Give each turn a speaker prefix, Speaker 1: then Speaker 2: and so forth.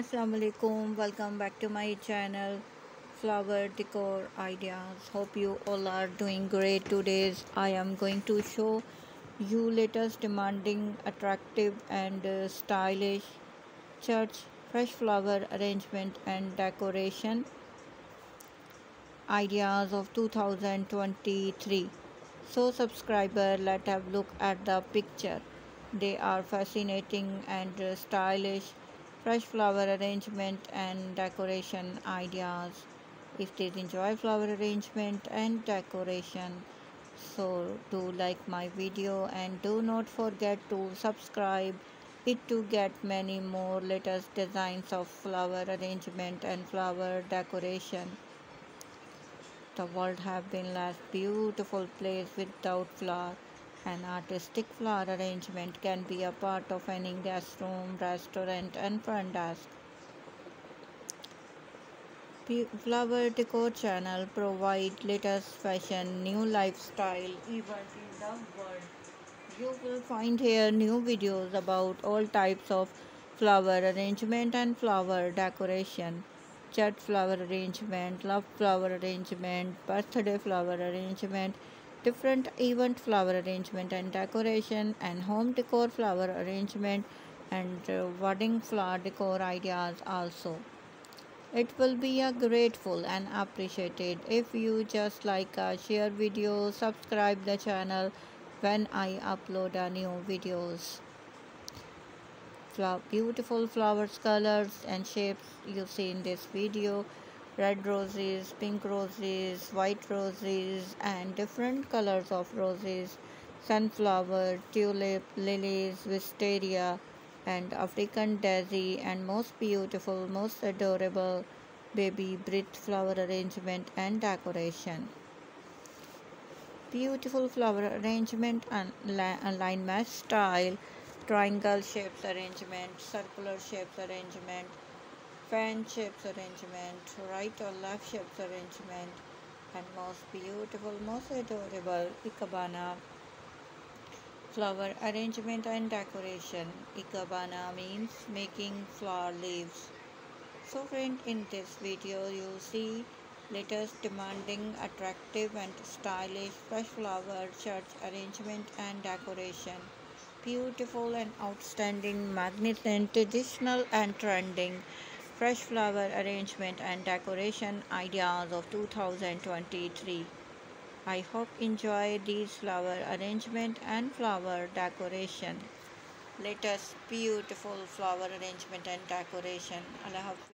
Speaker 1: assalamu alaikum welcome back to my channel flower decor ideas. Hope you all are doing great. Today i am going to show you latest demanding attractive and uh, stylish church fresh flower arrangement and decoration ideas of 2023 so subscriber let's have look at the picture. They are fascinating and uh, stylish fresh flower arrangement and decoration ideas. If they enjoy flower arrangement and decoration so do like my video and do not forget to subscribe. It to get many more latest designs of flower arrangement and flower decoration. The world have been less beautiful place without flower an artistic flower arrangement can be a part of any guest room, restaurant, and front desk. Flower Decor channel provide latest fashion, new lifestyle in the world. You will find here new videos about all types of flower arrangement and flower decoration. Church flower arrangement, love flower arrangement, birthday flower arrangement, different event flower arrangement and decoration and home decor flower arrangement and uh, wedding flower decor ideas also. It will be a grateful and appreciated. If you just like a share video subscribe the channel when i upload a new videos. Beautiful flowers colors and shapes you see in this video red roses, pink roses, white roses, and different colors of roses, sunflower, tulip, lilies, wisteria, and African daisy, and most beautiful, most adorable baby's breath flower arrangement and decoration. Beautiful flower arrangement and line alignment style, triangle shapes arrangement, circular shapes arrangement, fan shapes arrangement, right or left shapes arrangement, and most beautiful, most adorable ikebana flower arrangement and decoration. Ikebana means making flower leaves. So friend, in this video you see latest demanding, attractive and stylish fresh flower church arrangement and decoration. Beautiful and outstanding, magnificent, traditional and trending fresh flower arrangement and decoration ideas of 2023. I hope enjoy these flower arrangement and flower decoration. Latest beautiful flower arrangement and decoration. Allah